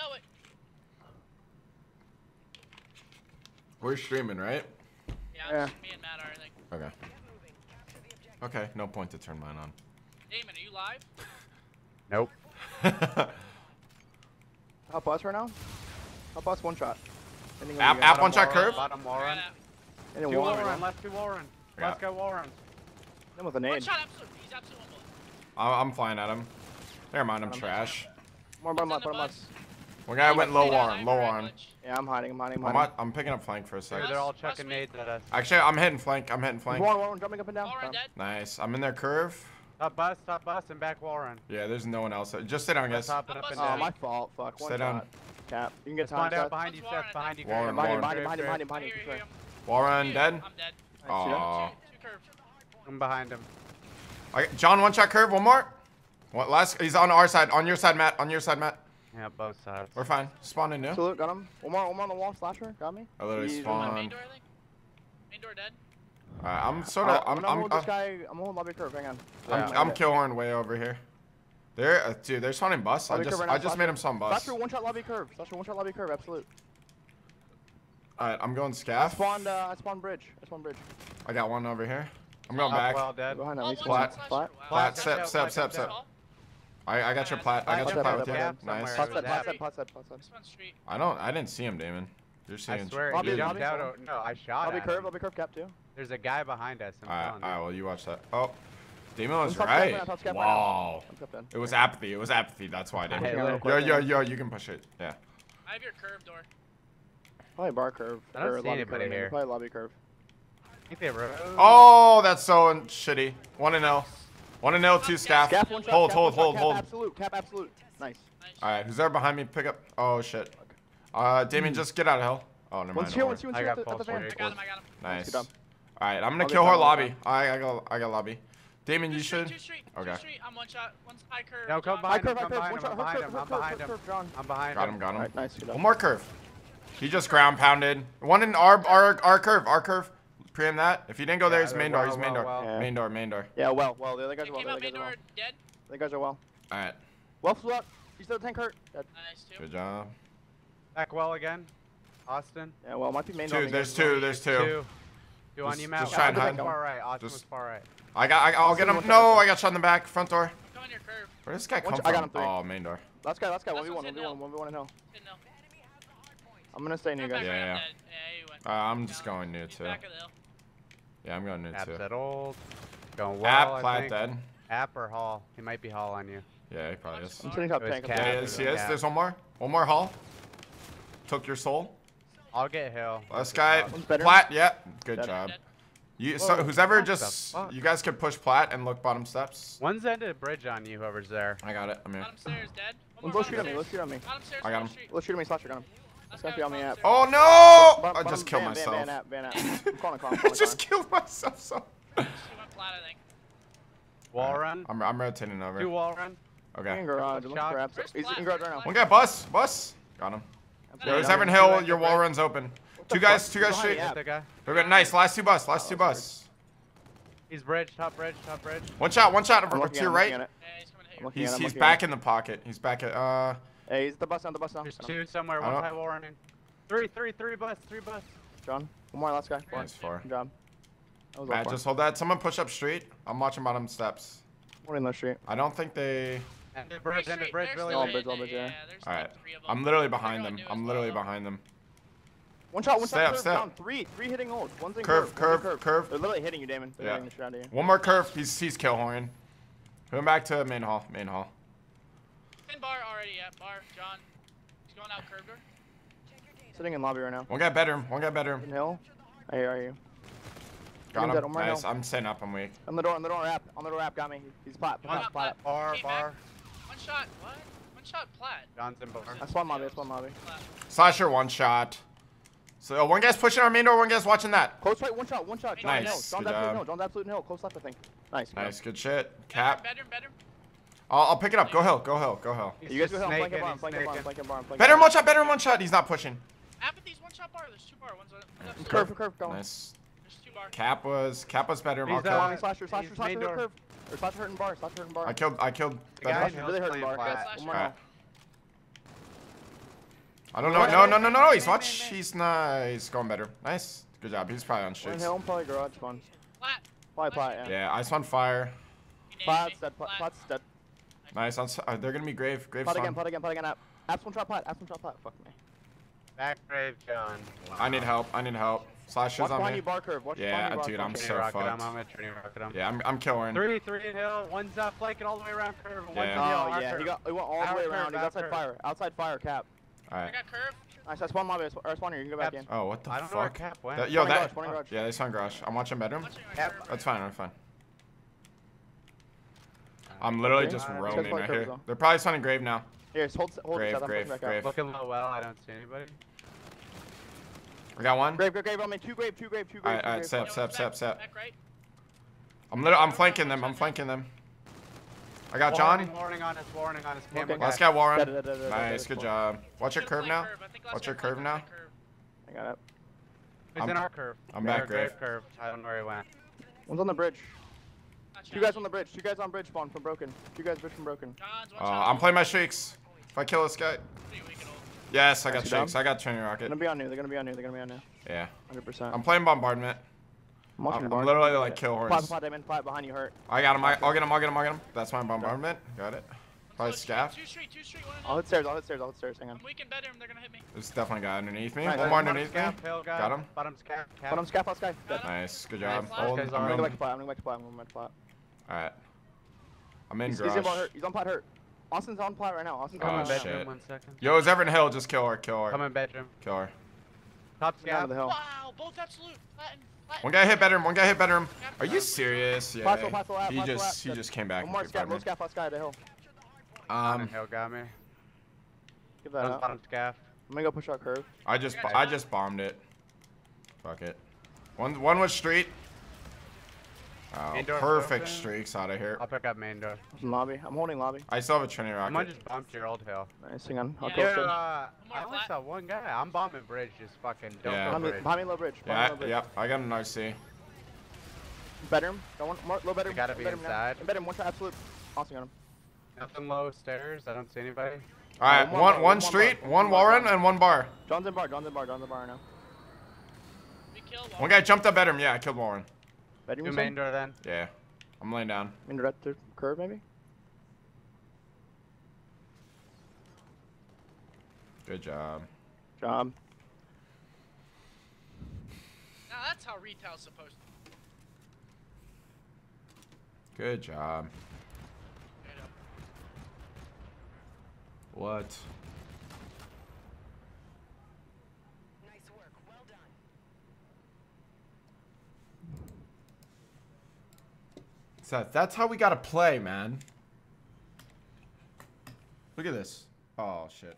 know it. We're streaming, right? Yeah, yeah. me and Matt are, I think. Okay. Okay, no point to turn mine on. Damon, are you live? nope. Help us right now? Help us one shot. App, app one shot curve? Bottom Warren. Yeah. Two Warren, Warren left two Warren. Let's go Warren. Then with an aid. One shot absolute. He's absolute one. I'm flying at him. Never mind, I'm, I'm trash. More bottom left, bottom left. One guy went low arm, low arm. Yeah, I'm hiding, I'm hiding, I'm hiding. I'm, I'm picking up flank for a second. They're all chucking nades at us. Actually, I'm hitting flank, I'm hitting flank. Warren, Warren, jumping up and down. Right, nice, I'm in their curve. Top bus, top bus, and back Warren. Yeah, there's no one else. Just sit down, guys. Top up and down. Oh, my fault. Fuck. One sit down. Cap. You can get time. Out behind you, Seth. Behind you. Warren, Warren. Behind him, behind him, behind him, behind him. Warren, dead? I'm dead. Aww. I'm behind him. Right, John, one shot curve, one more. What last? He's on our side, on your side, Matt. On your side, Matt. Yeah, both sides. We're fine. Spawning new. Salute, got him. One more, one more on the wall, slasher. Got me. I literally spawned. Main door, Main door dead. Alright, I'm sort of. I'm, I'm, I'm, hold I'm, this guy. I'm holding lobby curve. Hang on. I'm, yeah, I'm killhorn way over here. They're uh, dude. They're spawning bus. Lobby I just, right now, I just slasher. made him some bus. Slasher one shot lobby curve. Slasher one shot lobby curve. Absolute. Alright, I'm going scaff. I spawned. Uh, I spawned bridge. I spawned bridge. I got one over here. I'm going oh, back. Well, dead. Behind him. Oh, flat. Flat. Flat. Step. Step. Step. Step. I, I got your plat. I got your plat with you. Nice. Pot side, pot side, pot side, pot side. I don't. I didn't see him, Damon. You're seeing. I swear, he jumped out. Or, no, I shot. I'll be curve. I'll be curve cap too. There's a guy behind us. Alright, all right, well you watch that. Oh. Damon was right. Wow. It was apathy. It was apathy. That's why, Damon. Yo, yo, yo, you can push it. Yeah. I have your curve door. Probably bar curve. I don't or see anybody curve. here. Probably lobby curve. I think they wrote. Oh, that's so shitty. One and zero. One in L2 staff. Cap, hold, hold, hold, hold, hold. Cap absolute, cap absolute. Nice. Alright, who's there behind me? Pick up. Oh shit. Uh, Damien, hmm. just get out of hell. Oh, never mind. One's here, one's here, one's here. I got him, I got him. Nice. Alright, I'm gonna kill her lobby. I, I got, I got lobby. Damon, you should. Okay. I'm one shot. One's I curve. No, come behind him. I'm behind him. I'm behind him. I'm behind him. Got him. Got him. Nice. One more curve. He just ground pounded. One in our our our curve. Our curve. Preem that. If he didn't go yeah, there, he's main door. He's main door. Main door. Main door. Yeah, well, well. The other guys are well. Came out main door dead. The guys are well. All right. Well flew up. He's still tank hurt. Dead. Uh, nice too. Good job. Back well again. Austin. Yeah, well, might be main door. Two. There's two. There's two. Two. On you, Matt. Just try to hide. Far right. Austin just, was far right. I got. I'll get him. No, I got shot in the back. Front door. Come on your curve. Where did this guy come from? I got him three. Oh, main door. Last guy. Last guy. One v one. One v one. One v one in. I'm gonna stay new guys. Yeah, yeah. Uh, I'm just going new too. Yeah, I'm going in App's too. at old. Going well, App, Platt dead. App or Hall. He might be Hall on you. Yeah, he probably is. I'm turning up tank. Yeah, he is. He is. There's one more. One more Hall. Took your soul. I'll get Hill. Last guy. plat. yeah. Good dead. job. Dead. You, so Whoa, who's ever just, you guys can push plat and look bottom steps. One's ended a bridge on you, whoever's there. I got it, I'm here. Bottom stairs, dead. One more, go shoot at me, let's shoot at me. Bottom stairs, I got him. Let's shoot at me, slasher, got him. Scuffy on the app. Oh no! Bum, I just killed myself. I just killed myself so. Wall run. I'm, I'm rotating over. Do wall run. Okay. In garage. Look for apps. He's in garage right now. One guy bus. Bus. Got him. There's Evan Hill. Your wall run's open. Two guys. Two guys straight. We got. Nice. Last two bus. Last two bus. He's bridge. Top bridge. Top bridge. One shot. One shot. To your right. He's he's back in the pocket. He's back at uh. Hey, he's the bus on the bus now. There's two somewhere. One oh. high wall running. Three, three, three bus, three bus. John, one more last guy. One. Nice four. Good job. That Matt, just hold that. Someone push up street. I'm watching bottom steps. One in the street. I don't think they. End of bridge, end of bridge, Billy. All bridge, all bridge, yeah. yeah. Alright. I'm literally behind them. I'm literally well. behind them. One shot, one stay shot, up, stay down. Three, three hitting old. One's in curve, curve, curve, curve. They're literally hitting you, Damon. They're yeah. hitting the shot at you. One more curve. He's he's kill horning. Going back to main hall, main hall in bar already. Yeah, bar. John. He's going out curb door. Sitting in lobby right now. One guy better. One guy better. Hill. Hey, are you? Got him. him nice. I'm sitting up. I'm weak. On the door. On the door. App. On the door. App. Got me. He's plat. Plat. Up, plat. Bar. Hey, bar. Back. One shot. What? One shot. Plat. John's in bar. That's one lobby. That's one lobby. Plat. Slasher. One shot. So oh, one guy's pushing our main door, one guy's watching that. Close right, one shot, one shot. John nice. Hill. John's good absolute job. no. John's absolute Hill. Close left, I think. Nice. Nice. Good shit. Cap. Bedroom, bedroom, bedroom. I'll, I'll pick it up. Go hill. Go hill. Go hill. You guys go hill. Better one shot. Better one shot. He's not pushing. Apathy's one shot bar. There's two bar. One's up. Curve. Curve. Going. Nice. Kappa's Kappa's better. He's uh, slasher, slasher, slasher, curve. Or slasher hurting bar, slasher hurting bar. I killed, I killed. The guy really hurting bar. I don't know. No, no, no, no. He's watch. He's nice. He's going better. Nice. Good job. He's probably on shit. I'm probably garage spawn. Flat. Probably. Yeah. Yeah. I spawn fire. Dead. Dead. Nice. On, uh, they're gonna be grave. Grave Plat again, spawn. plat again, plat again. App. Apps one shot plat, apps one shot plat. Fuck me. Back grave, John. I need help. I need help. Slashes Watch on behind me. you, bar curve. Watch Yeah, you, bar dude, curve. I'm so rocket him. fucked. I'm gonna Trinity rocket him. Yeah, I'm, I'm killing. Three, three in hill. One's uh, flanking all the way around curve. One's Yeah. in hill. Oh our yeah, he got he went all the way curve, around. He's our outside curve. fire. Outside fire, cap. All I got curve. Nice, I spawned lobby. I spawned here. You can go back Yep. in. Oh, what the I don't know where fuck? Cap went. That- yo, that. garage, garage. Yeah, they spawn garage. I'm watching bedroom. Watching my Yep. curve. That's fine. I'm fine. I'm literally Okay. just Alright. roaming right here. though. They're probably spawning grave now. Here, hold, hold Grave, the shot. I'm grave, grave. Looking low well. I don't see anybody. I got one. Grave, grave, grave on me. Two grave, two grave, two grave. Alright, alright, grave. set. Yo, Sep, back- sep, sep. Back right. I'm literally. I'm flanking them. I'm flanking them. I got Warning, John. Warning on us. Warning on us. Camel Okay. Let's guy. Warren. Nice. Good job. Watch your curve now. curve. I think last Watch your curve now. I got it. He's I'm- in our curve. I'm back grave. curve. I don't know where he went. One's on the bridge. Not Two guys on the bridge. Two guys on bridge spawn from broken. Two guys bridge from broken. John's Uh. I'm playing my streaks. If I kill this guy. Pretty weak and old. Yes, I got Nice, you streaks. down? I got Trinity They're gonna be on new. They're gonna be on new. They're gonna be on new. Yeah. 100%. I'm playing bombardment. I'm I'm, the literally like kill Plat, horns. plat, diamond, plat behind you, hurt. I got him. I, I'll get him. I'll get him. I'll get him. That's my bombardment. Got it. Probably Two scaff. Two street, two street, one and I'll hit stairs. I'll hit stairs. I'll hit stairs. Hang on. I'm weak in bedroom. They're gonna hit me. There's definitely a guy underneath me. Nice, One more underneath me. guy. Got him. Bottom scaff. Cap. But I'm scaff, last guy. Got Dead. him. Nice. Good job. Nice. Hold. Last I'm I'm gonna go back in. to plat. I'm gonna go back to plat. I'm going back to plat. Alright. I'm in He's, he's in hurt. He's on plat hurt. Austin's on plat right now. Austin's Oh, Come on in plat. shit. bedroom. One second. Yo, is Everett Hill? Just kill her. Kill her. Come in bedroom. Kill her. Top Down scaff. the hill. Wow, both absolute. Flatten, flatten. One guy hit bedroom. One guy hit bedroom. Are you serious? Yeah. Pass full, pass full He just out. he just came back. One more and scaff. confirmed Low me. scaff, last guy at the hill. Bottom Um, hill got me. Give that up. bottom scaff. I'm gonna go push out curve. I just I just bombed it. Fuck it. One one was street. Oh, Indoor perfect open. streaks out of here. I'll pick up main door. Some lobby. I'm holding lobby. I still have a Trinity rocket. I might just bump your old hill. Nice. Hang on. I'll Yeah. go Yeah, uh, I only flat. saw one guy. I'm bombing bridge. Just fucking don't Yeah. go Behind bridge. behind me, low bridge. Behind Yeah, low bridge. yep. I got an RC. Bedroom. Got one more, low bedroom. gotta low be bedroom now. inside. In bedroom. One shot absolute. Austin got him. Nothing low stairs. I don't see anybody. All right, one more one bar, one one more street, bar, one one more wall run, and one bar. John's in bar. John's in bar. John's in bar now. We kill one. One guy jumped up bedroom. Yeah, I killed Warren. Bedroom. Two you main door then. Yeah, I'm laying down. In the red third curve maybe. Good job. Job. Now that's how retail's supposed to. be. Good job. What? Nice work. Well done. That's how we gotta play, man. Look at this. Oh shit.